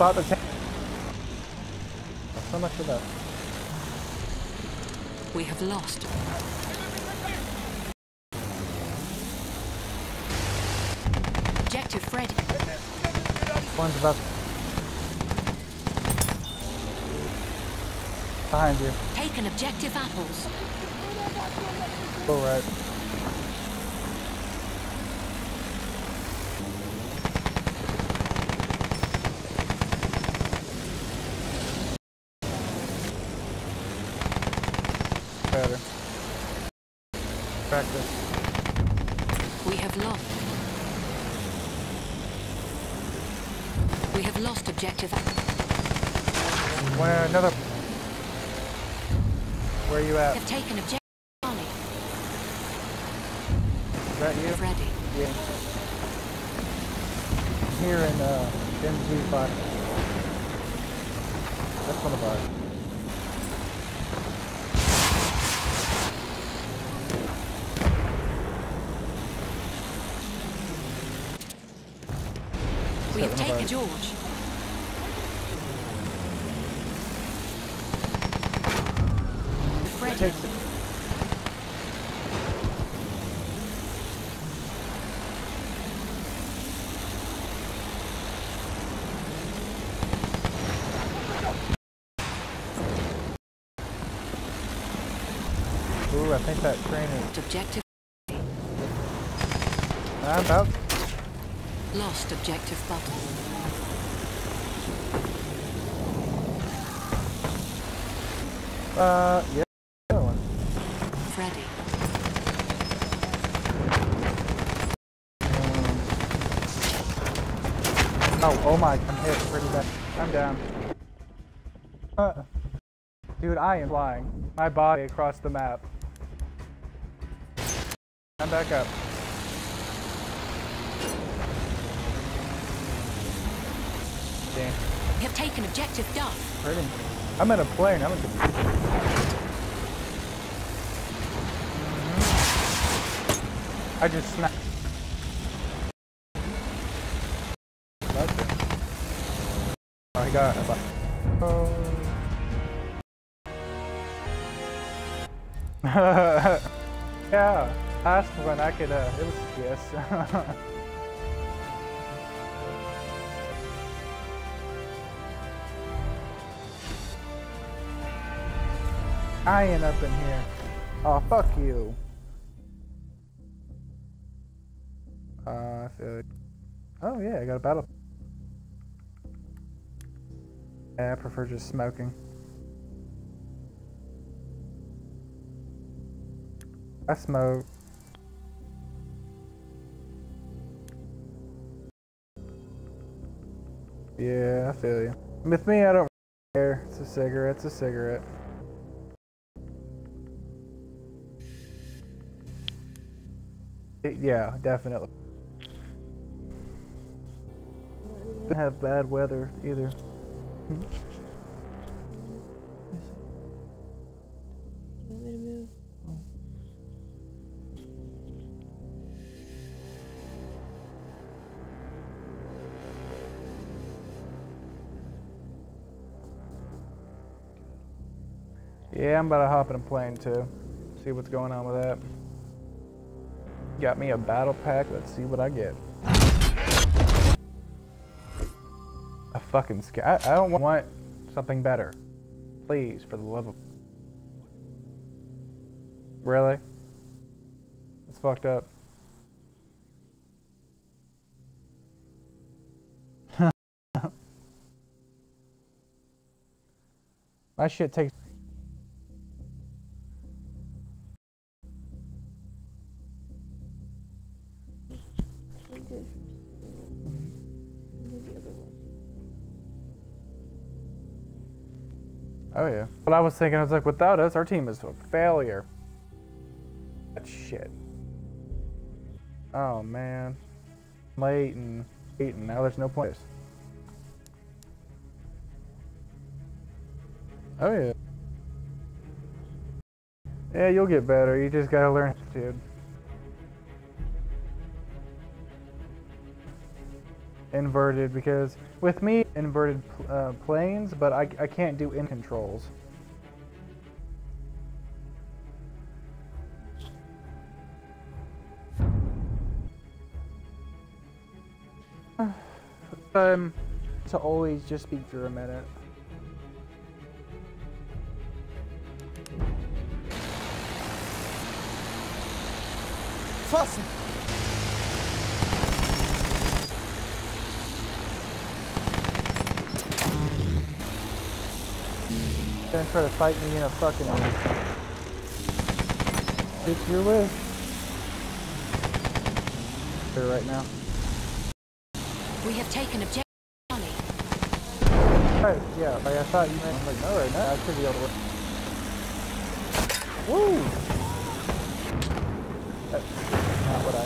spot the tank. So much for that. We have lost. Objective Freddy. One's about behind you. Taken objective apples. Go right. Better. Practice. We have lost. We have lost objective. Where another. Where you at? Have taken objective. Is that you? Freddy. Yeah. Here in uh, MG5. That's one of ours. We have taken. George. Freddy. Takes it. Ooh, I think that train is. Objective I'm about. lost. Objective Butter. Uh, yeah. Oh, oh my, I'm hit pretty bad. I'm down. Uh, dude, I am flying. My body across the map. I'm back up. Damn, We have taken objective Duff. I'm in a plane. I'm in I just snapped. Oh, he got it. Oh. yeah, asked when I could, uh, it was, yes. I ain't up in here. Oh, fuck you. Uh, feel. Oh yeah, I got a battle. Yeah, I prefer just smoking. I smoke. Yeah, I feel you. With me, I don't care. It's a cigarette. It's a cigarette. Yeah, definitely. Have bad weather either. Yeah, I'm about to hop in a plane too. See what's going on with that. Got me a battle pack. Let's see what I get. Fucking sky. I, I don't want something better. Please, for the love of. Really? It's fucked up. My shit takes. But I was thinking, I was like, without us, our team is a failure. That shit. Oh man. Late and late and now there's no place. Oh yeah. Yeah, you'll get better. You just gotta learn, dude. inverted because with me inverted uh, planes, but I, I can't do in controls. um, to always just speak for a minute. Fassen! Gonna try to fight me in a fucking It's your wish. Here right now. We have taken objective. Right, yeah, like I thought you meant I'm like, no right now I should be able to Woo! That's not what I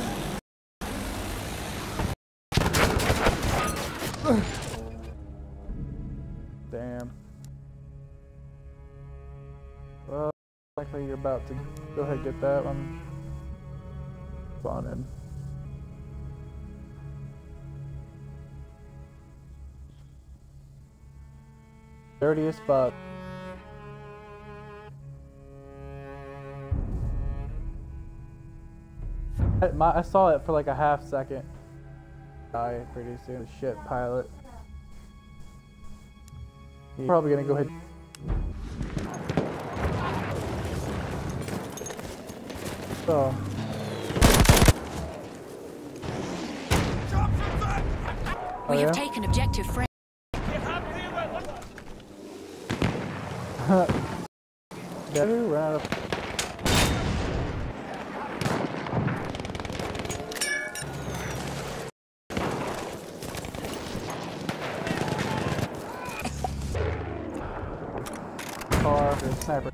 Damn. Well, likely you're about to go ahead and get that one. Spawn in. Dirtiest spot. I, my, I saw it for like a half second. Die pretty soon. Shit, pilot. He's probably gonna go ahead. So. Oh, We yeah? have taken objective Better run out of car sniper.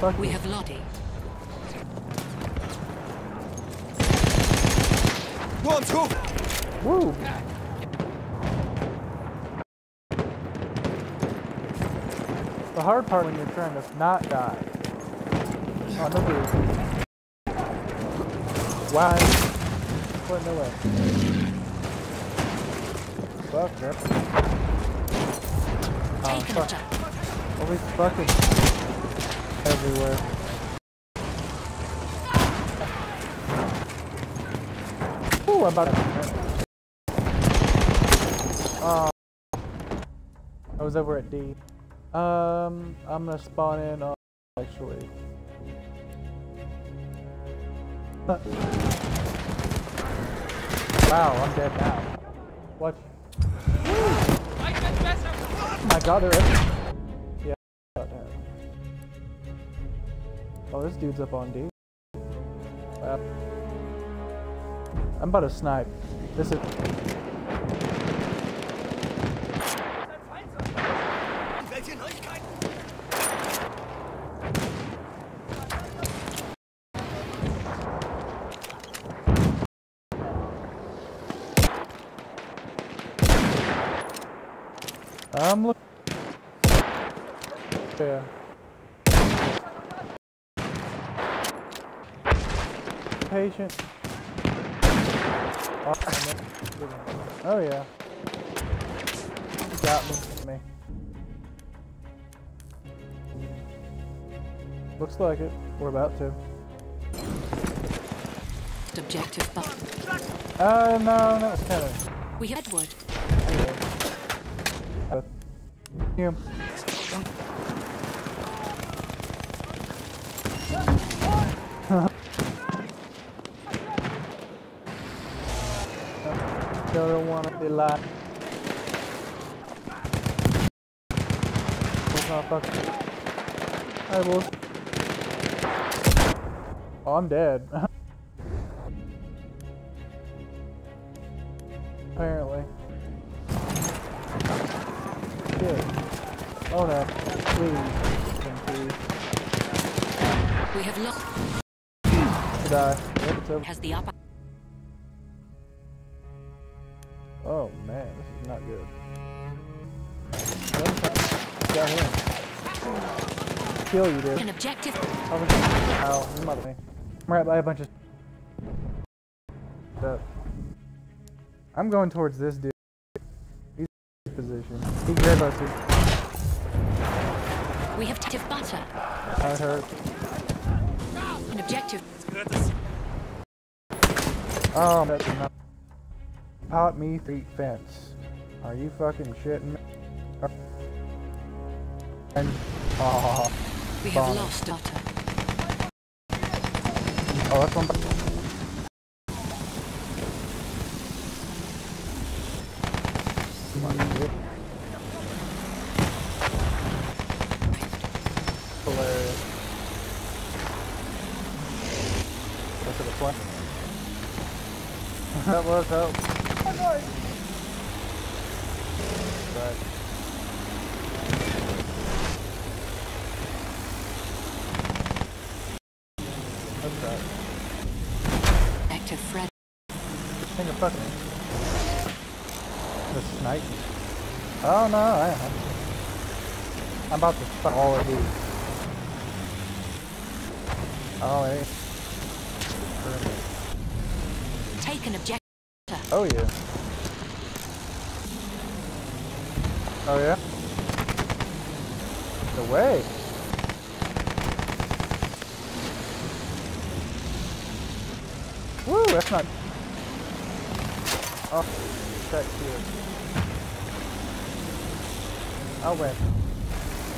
Ooh, fuck We have Lottie. One, two! Woo! The hard part when you're trying to not die. Oh, no boo. Wow. What, no way. Fuck, crap. Oh, Taken fuck. objective. All these fucking everywhere. Ooh, about. Oh. I was over at D. Um, I'm gonna spawn in on actually. wow, I'm dead now. What? Oh my god, they're Oh, this dude's up on D. Wow. I'm about to snipe. This is. I'm look. Yeah. Patient. Oh, oh yeah. You got me. me. Looks like it. We're about to. Objective Butter. Uh, no, no, it's kind of. We have Edward. Yeah. Don't want to be like. Motherfucker. I will. Oh, I'm dead. Apparently. Shit. Oh no. Please. We have lost. Die. Yep. Has the upper. Oh man, this is not good. Got him. Kill you, dude. An objective. Oh, Ow, you mother me. I'm right by a bunch of stuff. I'm going towards this dude. He's in position. He grabbed us. We have active butter. I hurt. An objective. Oh, that's enough. Pop me feet fence. Are you fucking shitting me? And, oh, We have lost butter. oh, that's one. Come on, dude. Hilarious. Go to the front. that was help. Right. What's that? Active Fred. Thing of fucking. The snipe. Oh no, I am. I'm about to fuck all of these. Oh, hey. Take an objective. Oh yeah. Oh yeah. The way. Woo, that's not. Oh, check here. I'll win.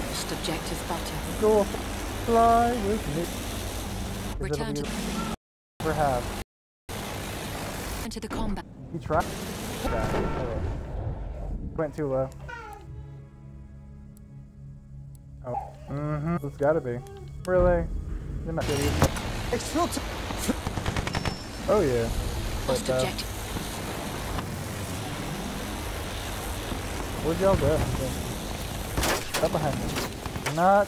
Lost objective butter. Go fly with me. Return to Never have. into the combat. He tried. Yeah. Went too low. Oh. Mm-hmm. It's gotta be. Really? They're not good either. Exfiltern! Oh yeah. Lost uh, objective. Where'd y'all go? Up behind me. Not.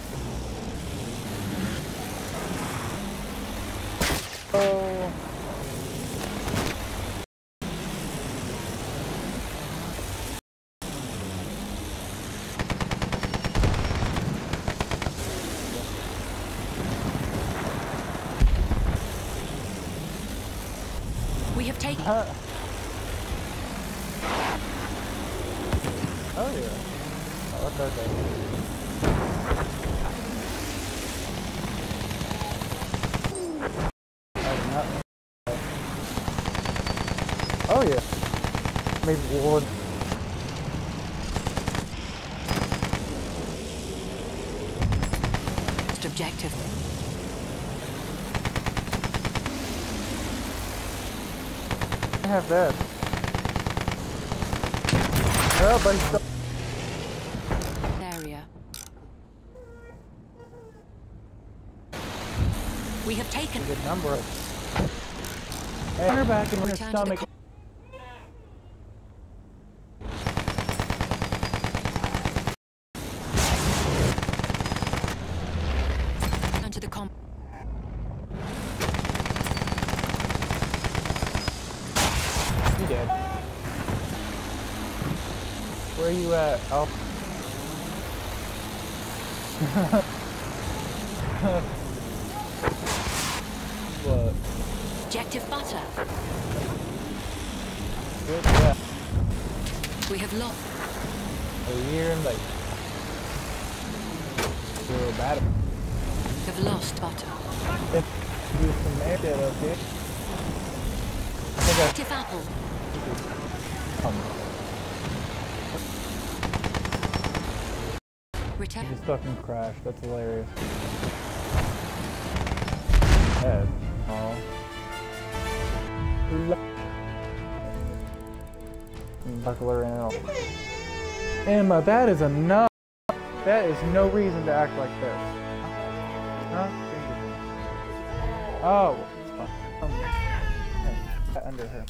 Oh. Huh. Oh yeah. Oh, that's okay. Oh yeah. Maybe. Lost objective. I have that. Oh, but he's. Area. We have taken. a good number of. Hey, back in your Return to the stomach. co- Return to the com. You dead. Where are you at? Oh. what? Objective butter. Good, yeah. We have lost. A year and like. You're bad. We have lost butter. Do some air there, okay? I think Active apple. I um, Return. just fucking crashed. That's hilarious. Head. Oh. Buckler in all. Emma, that is enough. That is no reason to act like this. Huh? Oh. hey, under her.